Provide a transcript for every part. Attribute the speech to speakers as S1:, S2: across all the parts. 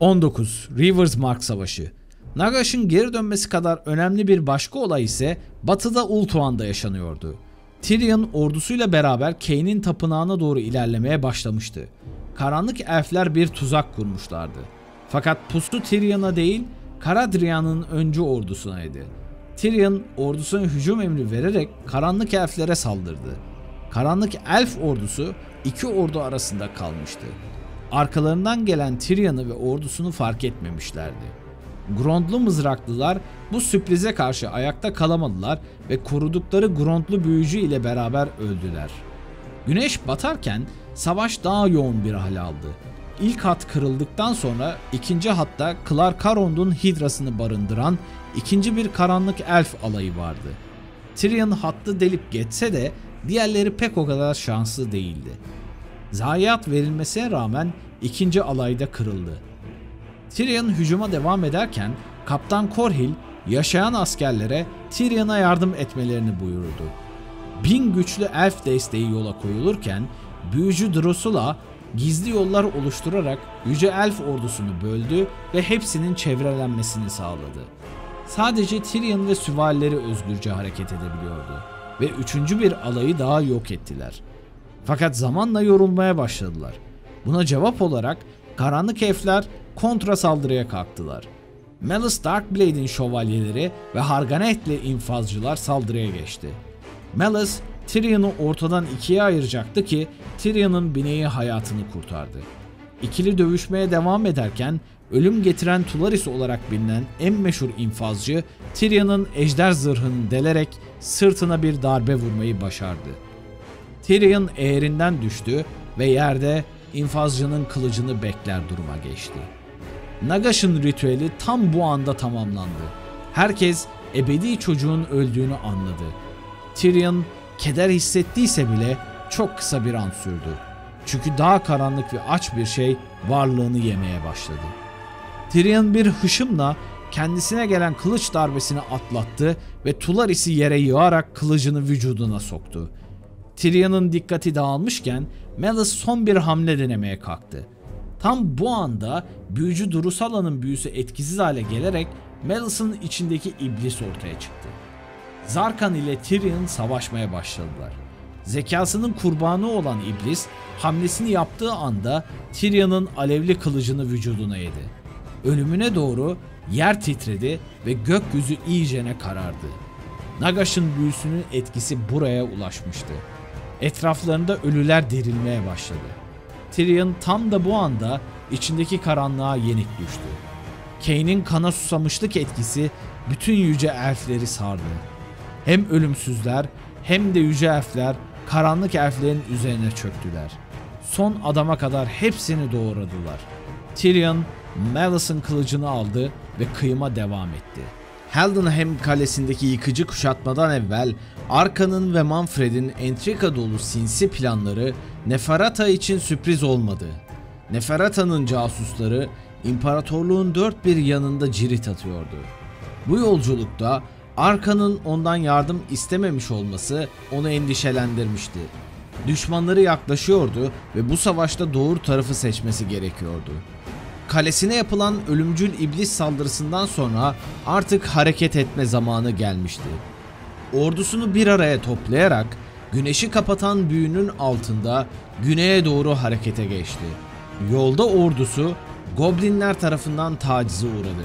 S1: 19. Rivers Mark Savaşı Nagash'ın geri dönmesi kadar önemli bir başka olay ise batıda Ultuan'da yaşanıyordu. Tyrion ordusuyla beraber Kane'in tapınağına doğru ilerlemeye başlamıştı. Karanlık elfler bir tuzak kurmuşlardı. Fakat pusu Tyrion'a değil, Karadrian'ın öncü ordusunaydı. Tyrion ordusuna hücum emri vererek karanlık elflere saldırdı. Karanlık elf ordusu iki ordu arasında kalmıştı. Arkalarından gelen Tyrion'u ve ordusunu fark etmemişlerdi. Grondlu mızraklılar bu sürprize karşı ayakta kalamadılar ve korudukları Grondlu büyücü ile beraber öldüler. Güneş batarken savaş daha yoğun bir hal aldı. İlk hat kırıldıktan sonra ikinci hatta Klar Karond'un hidrasını barındıran ikinci bir karanlık elf alayı vardı. Tyrion hattı delip geçse de diğerleri pek o kadar şanslı değildi. Zayiat verilmesine rağmen ikinci alayda kırıldı. Tyrion hücuma devam ederken Kaptan Corhill yaşayan askerlere Tyrion'a yardım etmelerini buyurdu. Bin güçlü elf desteği yola koyulurken büyücü Drosula gizli yollar oluşturarak yüce elf ordusunu böldü ve hepsinin çevrelenmesini sağladı. Sadece Tyrion ve süvarileri özgürce hareket edebiliyordu ve üçüncü bir alayı daha yok ettiler. Fakat zamanla yorulmaya başladılar. Buna cevap olarak karanlık elfler kontra saldırıya kalktılar. Melis Darkblade'in şövalyeleri ve Harganetli infazcılar saldırıya geçti. Melis, Tyrion'u ortadan ikiye ayıracaktı ki Tyrion'un bineği hayatını kurtardı. İkili dövüşmeye devam ederken ölüm getiren Tularis olarak bilinen en meşhur infazcı Tyrion'un ejder zırhını delerek sırtına bir darbe vurmayı başardı. Tyrion eğerinden düştü ve yerde infazcının kılıcını bekler duruma geçti. Nagash'ın ritüeli tam bu anda tamamlandı. Herkes ebedi çocuğun öldüğünü anladı. Tyrion keder hissettiyse bile çok kısa bir an sürdü. Çünkü daha karanlık ve aç bir şey varlığını yemeye başladı. Tyrion bir hışımla kendisine gelen kılıç darbesini atlattı ve Tularis'i yere yığarak kılıcını vücuduna soktu. Tyrion'un dikkati dağılmışken Melis son bir hamle denemeye kalktı. Tam bu anda büyücü Drusala'nın büyüsü etkisiz hale gelerek Melis'in içindeki iblis ortaya çıktı. Zarkan ile Tyrion savaşmaya başladılar. Zekasının kurbanı olan iblis hamlesini yaptığı anda Tyrion'un alevli kılıcını vücuduna yedi. Ölümüne doğru yer titredi ve gökyüzü iyicene karardı. Nagash'ın büyüsünün etkisi buraya ulaşmıştı. Etraflarında ölüler dirilmeye başladı. Tyrion tam da bu anda içindeki karanlığa yenik düştü. Kane'in kana susamışlık etkisi bütün yüce elfleri sardı. Hem ölümsüzler hem de yüce elfler karanlık elflerin üzerine çöktüler. Son adama kadar hepsini doğradılar. Tyrion, Melis'in kılıcını aldı ve kıyıma devam etti. Heldenheim kalesindeki yıkıcı kuşatmadan evvel Arka'nın ve Manfred'in entrika dolu sinsi planları Neferata için sürpriz olmadı. Neferata'nın casusları imparatorluğun dört bir yanında cirit atıyordu. Bu yolculukta Arka'nın ondan yardım istememiş olması onu endişelendirmişti. Düşmanları yaklaşıyordu ve bu savaşta doğru tarafı seçmesi gerekiyordu. Kalesine yapılan ölümcül iblis saldırısından sonra artık hareket etme zamanı gelmişti. Ordusunu bir araya toplayarak güneşi kapatan büyünün altında güneye doğru harekete geçti. Yolda ordusu goblinler tarafından tacize uğradı.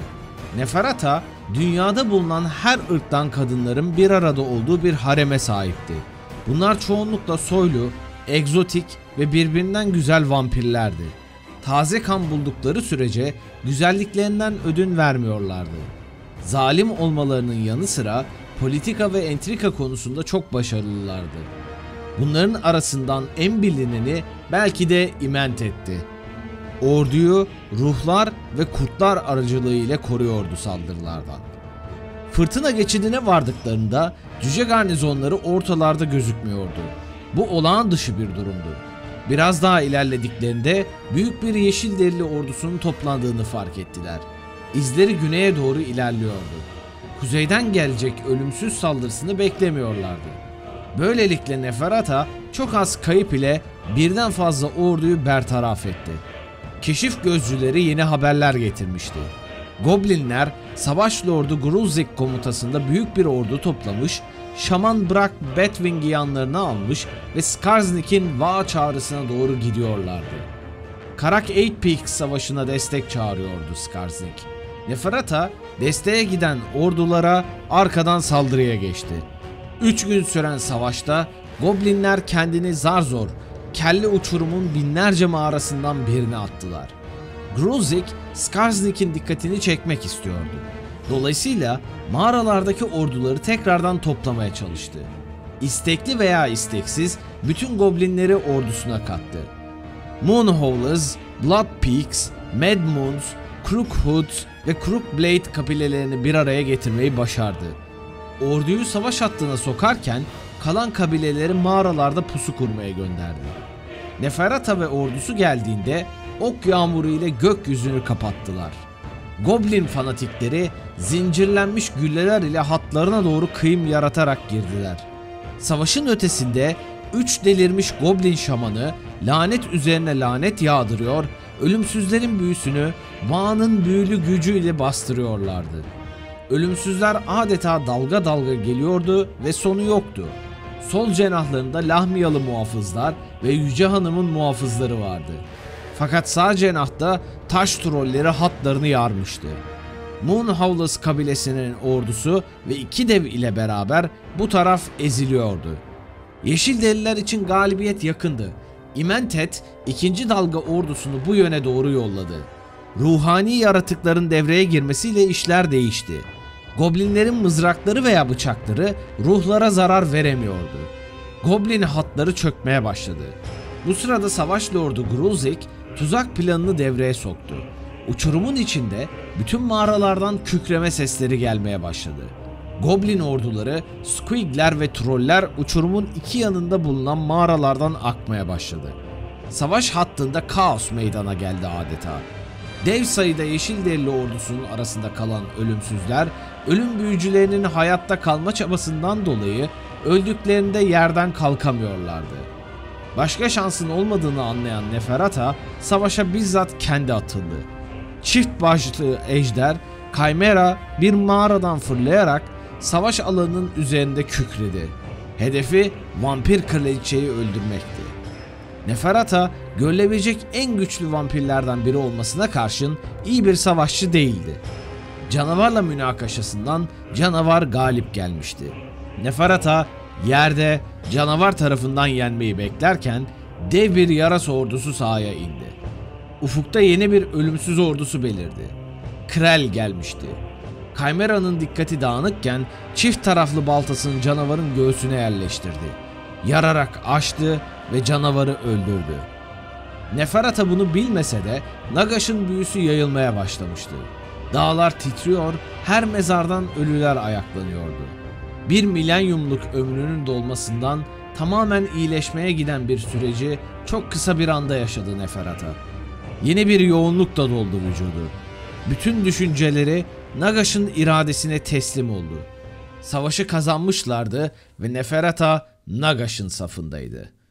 S1: Neferata dünyada bulunan her ırktan kadınların bir arada olduğu bir hareme sahipti. Bunlar çoğunlukla soylu, egzotik ve birbirinden güzel vampirlerdi. Taze kan buldukları sürece güzelliklerinden ödün vermiyorlardı. Zalim olmalarının yanı sıra politika ve entrika konusunda çok başarılılardı. Bunların arasından en bilineni belki de Imentet'ti. Orduyu ruhlar ve kurtlar aracılığı ile koruyordu saldırılardan. Fırtına geçidine vardıklarında cüce garnizonları ortalarda gözükmüyordu. Bu olağan dışı bir durumdu. Biraz daha ilerlediklerinde büyük bir yeşil derili ordusunun toplandığını fark ettiler. İzleri güneye doğru ilerliyordu. Kuzeyden gelecek ölümsüz saldırısını beklemiyorlardı. Böylelikle Neferata çok az kayıp ile birden fazla orduyu bertaraf etti. keşif gözcüleri yeni haberler getirmişti. Goblinler Savaş Lordu Grulzik komutasında büyük bir ordu toplamış, Şaman Brak Batwing'i yanlarına almış ve Skarsnik'in Vaa çağrısına doğru gidiyorlardı. Karak Eight Peaks savaşına destek çağırıyordu Skarsnik. Neferata desteğe giden ordulara arkadan saldırıya geçti. Üç gün süren savaşta Goblinler kendini zar zor Kelle Uçurum'un binlerce mağarasından birine attılar. Gruzik, Skarsnik'in dikkatini çekmek istiyordu. Dolayısıyla mağaralardaki orduları tekrardan toplamaya çalıştı. İstekli veya isteksiz bütün goblinleri ordusuna kattı. Moonhowlers, Blood Peaks, Mad Moons, Crookhoods ve Crookblade kabilelerini bir araya getirmeyi başardı. Orduyu savaş hattına sokarken kalan kabileleri mağaralarda pusu kurmaya gönderdi. Neferata ve ordusu geldiğinde ok yağmuru ile gökyüzünü kapattılar. Goblin fanatikleri zincirlenmiş gülleler ile hatlarına doğru kıyım yaratarak girdiler. Savaşın ötesinde üç delirmiş goblin şamanı lanet üzerine lanet yağdırıyor, ölümsüzlerin büyüsünü Ma'nın büyülü gücüyle bastırıyorlardı. Ölümsüzler adeta dalga dalga geliyordu ve sonu yoktu. Sol cenahlarında Lahmiyalı muhafızlar ve Yüce Hanım'ın muhafızları vardı. Fakat sağ cenahta taş trolleri hatlarını yarmıştı. Moonhowlers kabilesinin ordusu ve iki dev ile beraber bu taraf eziliyordu. Yeşil deliler için galibiyet yakındı. Imentet ikinci dalga ordusunu bu yöne doğru yolladı. Ruhani yaratıkların devreye girmesiyle işler değişti. Goblinlerin mızrakları veya bıçakları ruhlara zarar veremiyordu. Goblin hatları çökmeye başladı. Bu sırada savaş lordu Grulzik tuzak planını devreye soktu. Uçurumun içinde bütün mağaralardan kükreme sesleri gelmeye başladı. Goblin orduları, squigler ve troller uçurumun iki yanında bulunan mağaralardan akmaya başladı. Savaş hattında kaos meydana geldi adeta. Dev sayıda yeşil derili ordusunun arasında kalan ölümsüzler, ölüm büyücülerinin hayatta kalma çabasından dolayı öldüklerinde yerden kalkamıyorlardı. Başka şansın olmadığını anlayan Neferata savaşa bizzat kendi atıldı. Çift başlı ejder Kaymera bir mağaradan fırlayarak savaş alanının üzerinde kükredi. Hedefi vampir kraliçeyi öldürmekti. Neferata görülebilecek en güçlü vampirlerden biri olmasına karşın iyi bir savaşçı değildi. Canavarla münakaşasından canavar galip gelmişti. Neferata yerde canavar tarafından yenmeyi beklerken dev bir yarasa ordusu sahaya indi. Ufukta yeni bir ölümsüz ordusu belirdi. Krel gelmişti. Kaymera'nın dikkati dağınıkken çift taraflı baltasını canavarın göğsüne yerleştirdi. Yararak açtı ve canavarı öldürdü. Neferata bunu bilmese de Nagash'ın büyüsü yayılmaya başlamıştı. Dağlar titriyor, her mezardan ölüler ayaklanıyordu. Bir milenyumluk ömrünün dolmasından tamamen iyileşmeye giden bir süreci çok kısa bir anda yaşadı Neferata. Yeni bir yoğunluk da doldu vücudu. Bütün düşünceleri Nagash'ın iradesine teslim oldu. Savaşı kazanmışlardı ve Neferata Nagash'ın safındaydı.